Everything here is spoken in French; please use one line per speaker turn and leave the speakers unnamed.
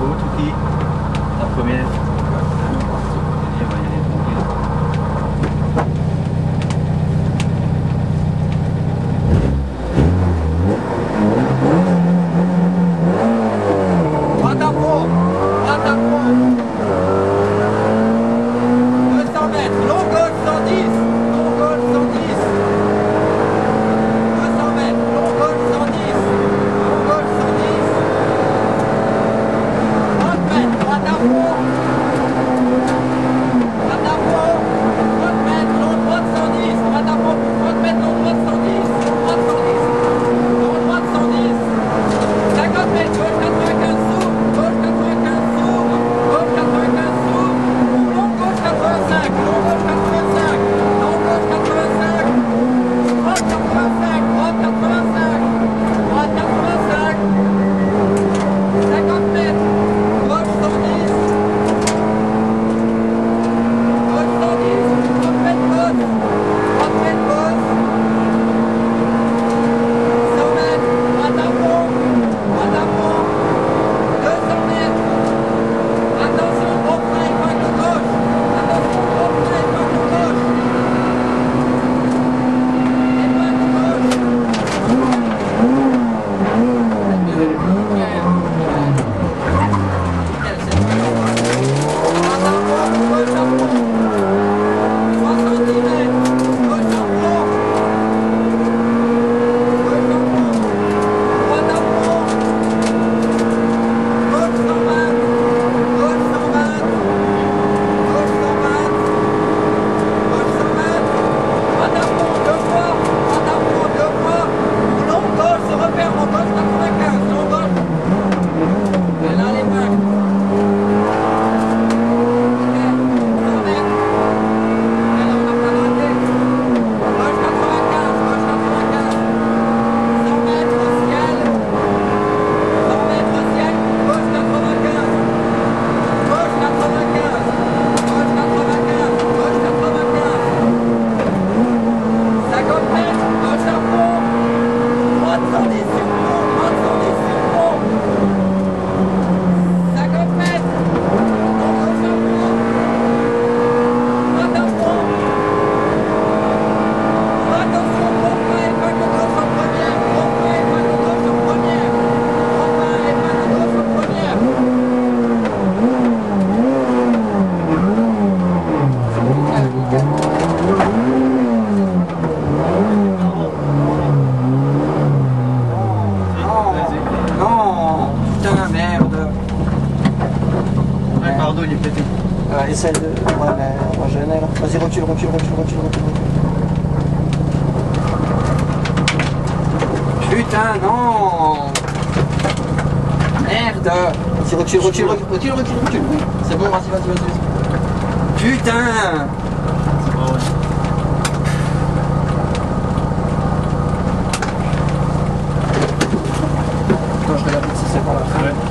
Go Tuki, la première. Il est pété.
Ouais, essaie de. Ouais, mais gêner là. Vas-y, recule, recule, recule, recule, recule. Putain, non Merde Vas-y, recule, recule, recule, recule, recule, recule. Oui, c'est bon, vas-y, vas-y, vas-y. vas-y. Putain. Attends, je regarde si c'est par là.
Ouais.